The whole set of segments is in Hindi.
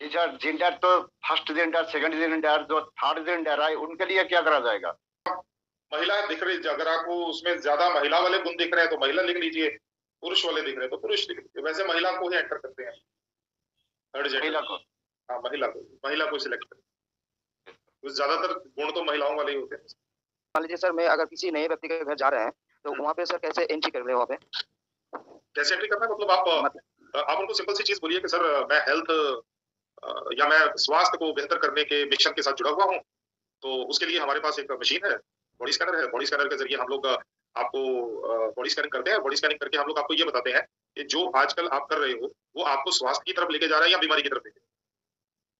टीचर जेंडर तो फ़र्स्ट जेंडर सेकंड जेंडर जो थर्ड जेंडर है उनके लिए क्या करा जाएगा? महिला दिख रही अगर आपको उसमें ज़्यादा महिला वाले गुण दिख रहे हैं तो महिला लिख लीजिए पुरुष वाले दिख रहे हैं तो पुरुष लिख लीजिए। वैसे महिला को ही एंटर करते हैं। थर्ड जेंडर महिला को? हाँ महिला को। महिला को सिलेक्ट करें तो ज़्यादातर गुण तो महिलाओं वाले ही होते हैं। मान लीजिए सर मैं अगर किसी नए व्यक्ति के घर जा रहे हैं तो वहाँ पे सर कैसे एंट्री कर रहे हो वहाँ पे कैसे एंट्री करना है? मतलब आप आप उनको सिंपल सी चीज़ बोलिए कि सर मैं हेल्थ या मैं स्वास्थ्य को बेहतर करने के मिशन के साथ जुड़ा हुआ हूँ तो उसके लिए हमारे पास एक मशीन है, बॉडी स्कैनर है। बॉडी स्कैनर के ज़रिए हम लोग आपको बॉडी स्कैनिंग करते हैं। बॉडी स्कैनिंग करके हम लोग आपको ये बताते हैं कि जो आजकल आप कर रहे हो, वो आपको स्वास्थ्य की तरफ़ लेके जा रहा है या बीमारी की तरफ़ लेके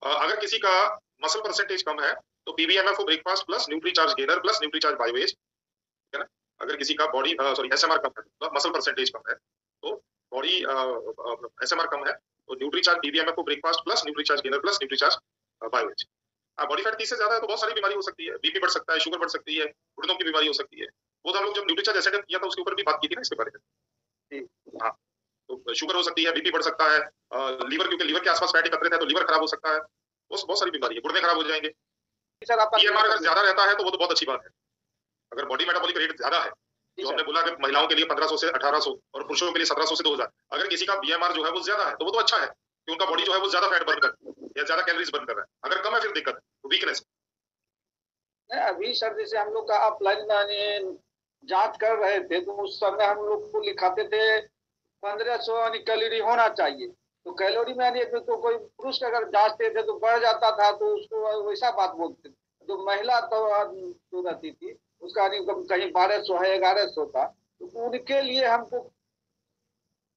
अगर किसी का मसल परसेंटेज कम है तो PBMF breakfast plus nutri charge gainer plus nutri charge बायोवेज है ना? अगर किसी का बॉडी सॉरी एसएमआर कम है मसल परसेंटेज कम है तो बॉडी एसएमआर कम है तो nutri charge PBMF breakfast plus nutri charge gainer plus nutri charge बायोवेज body fat तीस से ज़्यादा है तो बहुत सारी बीमारी हो सकती है। बीपी बढ़ सकता है शुगर बढ़ सकती है घुटनों की बीमारी हो सकती है। वो तो हम लोग जब न्यूट्री चार्ज एसिड किया था उसके ऊपर भी बात की थी ना इसके बारे में। हाँ। तो शुगर हो सकती है बीपी बढ़ सकता है लीवर क्योंकि लीवर के आसपास फैट एकत्रित है तो लीवर खराब हो सकता है। वो बहुत सारी बीमारी है गुर्दे खराब हो जाएँगे। सर आपका अगर ज़्यादा रहता है तो वो तो बहुत अच्छी बात है। अगर बॉडी मेटाबॉलिक रेट ज़्यादा है जो हमने बोला कि महिलाओं के लिए 1500 से 1800 और पुरुषों के लिए 1700 से 2000 अगर किसी का बीएमआर जो है वो ज़्यादा है तो वो तो अच्छा है कि उनका बॉडी जो है वो ज़्यादा फैट बर्न कर या ज़्यादा कैलोरीज बर्न कर रहा है। अगर कम है फिर दिक्कत है वीकनेस अभी सर जैसे हम लोग का ऑफलाइन जाँच कर रहे थे तो उस समय हम लोग को लिखाते थे पंद्रह सौ कैलोरी होना चाहिए। तो कैलोरी में यानी तो कोई पुरुष अगर जांचते थे तो बढ़ जाता था तो उसको वैसा बात बोलते तो महिला तो, तो रहती थी उसका कहीं बारह सौ है ग्यारह सौ था तो उनके लिए हमको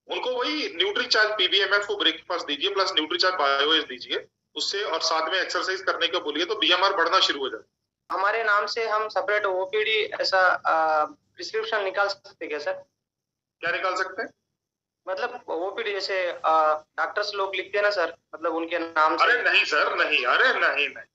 उनको वही न्यूट्री चार्ज पीबीएमएफ को ब्रेकफास्ट दीजिए प्लस न्यूट्री चार्ज बायोएस दीजिए उससे और साथ में एक्सरसाइज करने को बोलिए तो बीएमआर बढ़ना शुरू हो जाए हमारे नाम से हम सेपरेट ओपीडी ऐसा प्रिस्क्रिप्शन निकाल सकते क्या सर क्या निकाल सकते हैं? मतलब ओपीडी जैसे डॉक्टर्स लोग लिखते हैं ना सर मतलब उनके नाम से। अरे नहीं सर नहीं अरे नहीं नहीं।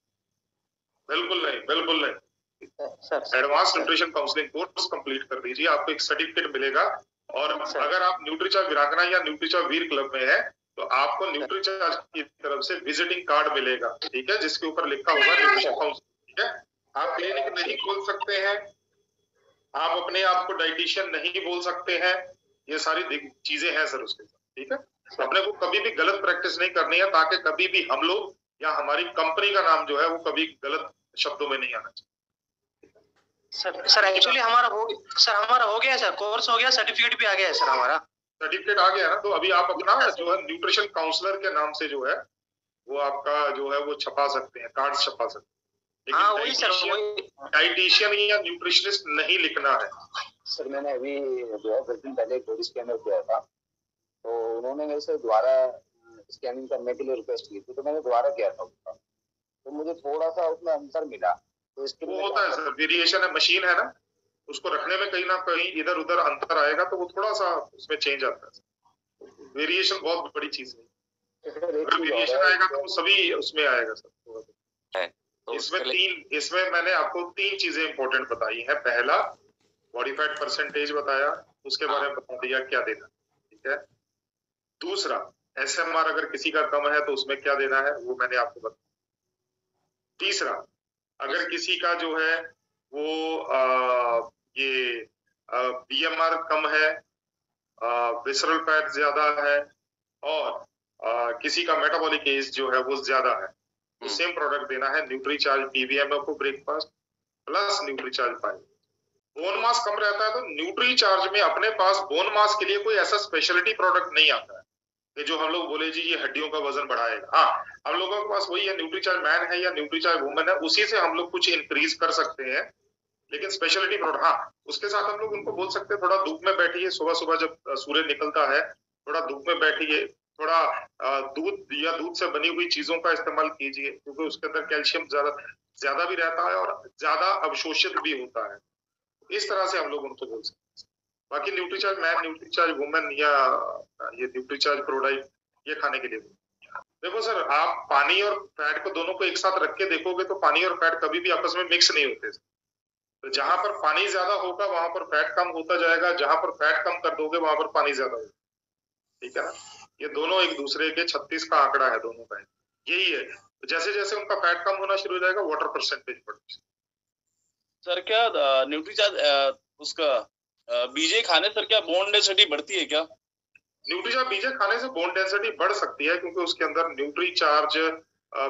बिल्कुल नहीं बिल्कुल नहीं। Advance nutrition counselling course complete कर दीजिए आपको एक सर्टिफिकेट मिलेगा। और अगर आप न्यूट्रीचा विरागना या न्यूट्रीचा वीर क्लब में है तो आपको न्यूट्रीचा की तरफ़ से विजिटिंग कार्ड मिलेगा ठीक है? जिसके ऊपर लिखा होगा न्यूट्रिशन काउंसिल ठीक है? आप क्लिनिक नहीं खोल सकते हैं। आप अपने आप को डाइटिशियन नहीं बोल सकते हैं। ये सारी चीज़ें हैं सर उसके साथ ठीक है? अपने को कभी भी गलत प्रैक्टिस नहीं करनी है ताकि कभी भी हम लोग या हमारी कंपनी का नाम जो है वो कभी गलत शब्दों में नहीं आना चाहिए। सर सर एक्चुअली हमारा हो सर हमारा हो गया सर कोर्स हो गया सर्टिफिकेट भी आ गया है सर हमारा। सर्टिफिकेट आ गया ना तो अभी आप अपना जो है न्यूट्रिशन काउंसलर के नाम से जो है वो आपका जो है वो छपा सकते हैं कार्ड छपा सकते हैं। हाँ वही सर डाइटिशियन या न्यूट्रिशनिस्ट नहीं लिखना है। सर मैंने अभी जो है कुछ दिन पहले एक बॉडी स्कैनर किया था तो उन्होंने मेरे से दोबारा स्कैनिंग करने के लिए रिक्वेस्ट की थी तो मैंने दोबारा किया था उसका। तो मुझे थोड़ा सा उसमें अंतर मिला। तो वो होता है सर वेरिएशन है मशीन है ना उसको रखने में कहीं ना कहीं इधर उधर अंतर आएगा तो वो थोड़ा सा उसमें चेंज आता है वेरिएशन बहुत बड़ी चीज़ है। अगर वेरिएशन आएगा तो सभी उसमें आएगा सर तो इसमें तीन इसमें मैंने आपको तीन चीज़ें इंपॉर्टेंट बताई है। पहला बॉडी फैट परसेंटेज बताया उसके बारे में बता दिया क्या देना ठीक है? दूसरा एसएमआर अगर किसी का कम है तो उसमें क्या देना है वो मैंने आपको बताया तीसरा अगर किसी का जो है वो आ, ये बीएमआर कम है विसरल फैट ज़्यादा है और आ, किसी का मेटाबॉलिक एज जो है वो ज़्यादा है तो सेम हम्म। प्रोडक्ट देना है न्यूट्री चार्ज बीबीएमएफ को breakfast plus nutri charge five bone mass कम रहता है तो न्यूट्री चार्ज में अपने पास बोन मास के लिए कोई ऐसा स्पेशलिटी प्रोडक्ट नहीं आता है। कि जो हम लोग बोले जी, ये हड्डियों का वज़न बढ़ाएगा। हाँ हम लोगों के पास वही है न्यूट्रीचार्ज मैन है या न्यूट्रीचार्ज वुमेन है, उसी से हम लोग कुछ इंक्रीज कर सकते हैं। लेकिन स्पेशलिटी प्रोडक्ट हाँ उसके साथ हम लोग उनको बोल सकते हैं, थोड़ा धूप में बैठिए सुबह सुबह जब सूर्य निकलता है, थोड़ा धूप में बैठिए, थोड़ा दूध, या दूध से बनी हुई चीज़ों का इस्तेमाल कीजिए, क्योंकि उसके अंदर कैल्शियम ज़्यादा ज़्यादा भी रहता है और ज़्यादा अवशोषित भी होता है। इस तरह से हम लोग उनको बोल सकते हैं। बाकी न्यूट्रीचार्ज मैन न्यूट्रीचार्ज वुमेन या, ये न्यूट्रीचार्ज प्रोडाइट ये खाने के लिए। देखो सर, आप पानी और फैट को दोनों को एक साथ रख के देखोगे तो पानी और फैट कभी भी आपस में मिक्स नहीं होते। तो जहाँ पर पानी ज़्यादा होगा, वहाँ पर फैट कम होता जाएगा। जहाँ पर फैट कम कर दोगे, वहाँ पर पानी ज़्यादा होगा। ठीक है ना? ये दोनों एक दूसरे के छत्तीस का आंकड़ा है दोनों का। यही है। तो जैसे जैसे उनका फैट कम होना शुरू हो जाएगा वाटर परसेंटेज बढ़ सर, क्या न्यूट्रीचार्ज उसका बीजे खाने सर क्या बोन डेंसिटी बढ़ती है क्या? न्यूट्रीचार्ज बीजे खाने से बोन डेंसिटी बढ़ सकती है क्योंकि उसके अंदर न्यूट्री चार्ज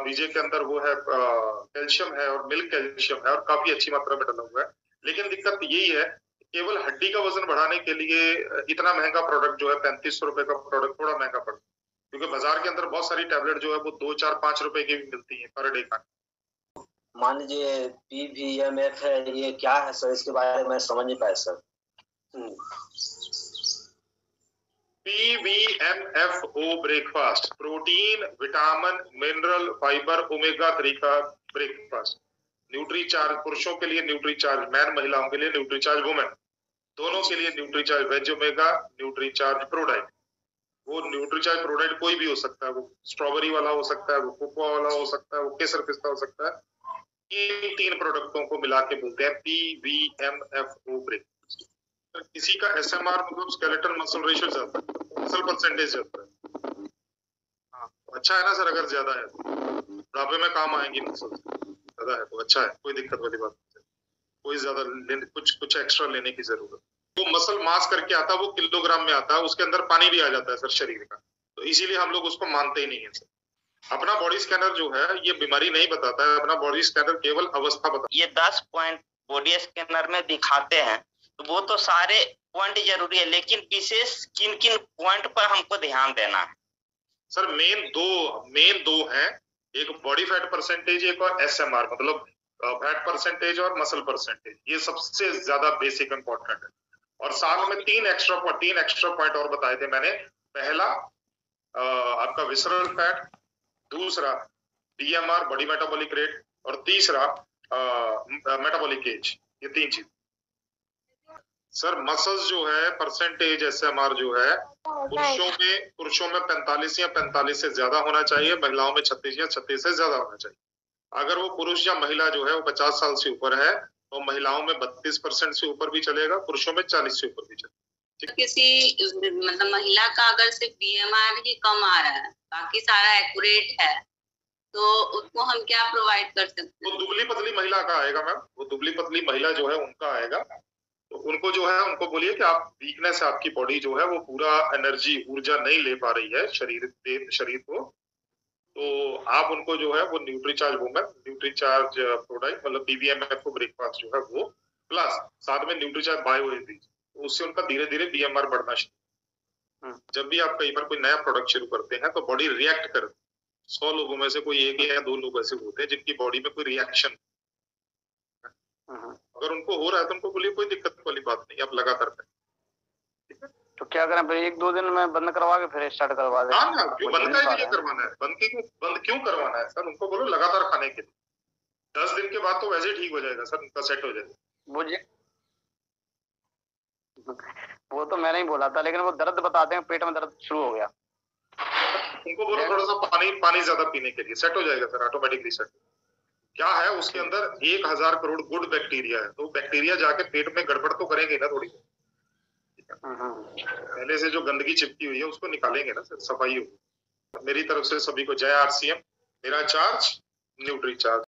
बीजे के अंदर वो है कैल्शियम है और मिल्क कैल्शियम है और काफ़ी अच्छी मात्रा में डला हुआ है। लेकिन दिक्कत यही है केवल हड्डी का वज़न बढ़ाने के लिए इतना महँगा प्रोडक्ट जो है पैंतीस सौ रुपए का प्रोडक्ट थोड़ा महँगा पड़ता है क्योंकि बाज़ार के अंदर बहुत सारी टैबलेट जो है वो दो चार पाँच रुपए की भी मिलती है पर डे का मान लीजिए पी वी एम एफ़ है ये क्या है सर इसके बारे में समझ नहीं पाए sir PVMFO breakfast protein vitamin mineral fibre omega three का ब्रेकफास्ट न्यूट्री चार्ज पुरुषों के लिए न्यूट्री चार्ज मैन महिलाओं के लिए न्यूट्री चार्ज वुमेन दोनों के लिए Nutricharge veg omega Nutricharge ProDiet वो न्यूट्री चार्ज प्रोडाइट कोई भी हो सकता है, वो स्ट्रॉबेरी वाला हो सकता है, वो कोकोआ वाला हो सकता है, वो केसर पिस्ता हो सकता है। इन तीन प्रोडक्टों को मिला के बोलते हैं P V M F O breakfast किसी का एस एम आर मतलब स्केलेटन मसल रेशियो ज़्यादा है मसल परसेंटेज ज़्यादा है। हाँ अच्छा है ना सर, अगर ज़्यादा है तो। बुढ़ापे में काम आएँगी मसल ज़्यादा है तो अच्छा है, कोई दिक्कत वाली बात नहीं कोई ज़्यादा कुछ कुछ एक्स्ट्रा लेने की ज़रूरत वो मसल मास करके आता है वो किलोग्राम में आता है उसके अंदर पानी भी आ जाता है सर शरीर का। तो इसीलिए हम लोग उसको मानते ही नहीं है सर। अपना बॉडी स्कैनर जो है, ये बीमारी नहीं बताता है, अपना बॉडी स्कैनर केवल अवस्था बताता ये दस पॉइंट बॉडी स्कैनर में दिखाते हैं। तो वो तो सारे पॉइंट ज़रूरी है, लेकिन विशेष किन किन पॉइंट पर हमको ध्यान देना है। सर मेन दो मेन दो हैं। एक बॉडी फैट परसेंटेज एक और एसएमआर मतलब फैट परसेंटेज और मसल परसेंटेज ये सबसे ज़्यादा बेसिक इंपॉर्टेंट है। और साथ में तीन एक्स्ट्रा पॉइंट तीन एक्स्ट्रा पॉइंट और बताए थे मैंने। पहला आपका विसरल फैट दूसरा डीएमआर बॉडी मेटाबॉलिक रेट और तीसरा मेटाबॉलिक एज ये तीन चीज़। सर मसल्स जो है परसेंटेज एसएमआर जो है पुरुषों में पुरुषों में 45 या 45 से ज़्यादा होना चाहिए महिलाओं में 36 या 36 से ज़्यादा होना चाहिए। अगर वो पुरुष या महिला जो है वो 50 साल से ऊपर है तो महिलाओं में 32 परसेंट से ऊपर भी चलेगा पुरुषों में 40 से ऊपर भी चलेगा। किसी मतलब महिला का अगर सिर्फ़ बीएमआर ही कम आ रहा है बाकी सारा एक्यूरेट है तो उसको हम क्या प्रोवाइड कर सकते हैं? वो दुबली पतली महिला का आएगा मैम वो दुबली पतली महिला जो है उनका आएगा। तो उनको जो है उनको बोलिए कि आप वीकनेस है आपकी बॉडी जो है वो पूरा एनर्जी ऊर्जा नहीं ले पा रही है शरीर शरीर को तो आप उनको जो है वो न्यूट्रीचार्ज वुमेन न्यूट्रीचार्ज प्रोडक्ट मतलब बीबीएमएफ को ब्रेकफास्ट जो है वो प्लस साथ में न्यूट्रीचार्ज बायो तो उससे उनका धीरे धीरे बीएमआर बढ़ना शुरू हम्म। जब भी आप कई बार कोई नया प्रोडक्ट शुरू करते हैं तो बॉडी रिएक्ट कर सौ लोगों में से कोई एक या दो लोग ऐसे होते हैं जिनकी बॉडी में कोई रिएक्शन। अगर उनको हो रहा है तो उनको बोलिए कोई दिक्कत वाली बात नहीं आप लगातार करें। तो क्या करें फिर एक दो दिन में बंद करवा के फिर स्टार्ट करवा दें? हाँ ना क्यों बंद का ही नहीं करवाना है। बंद की बंद क्यों करवाना है? सर उनको बोलो लगातार खाने के लिए। दस दिन के बाद तो वैसे ठीक हो जाएगा सर उनका सेट हो जाएगा। वो जे वो तो मैंने ही बोला था लेकिन वो दर्द बताते हैं पेट में दर्द शुरू हो गया। उनको बोलो थोड़ा सा पानी पानी ज़्यादा पीने के लिए। सेट हो जाएगा सर ऑटोमेटिकली सेट क्या है उसके अंदर? एक हज़ार करोड़ गुड बैक्टीरिया है। तो बैक्टीरिया जाके पेट में गड़बड़ तो करेंगे ना थोड़ी। पहले से जो गंदगी चिपकी हुई है, उसको निकालेंगे ना सफ़ाई होगी। मेरी तरफ़ से सभी को जय आरसीएम। मेरा चार्ज न्यूट्री चार्ज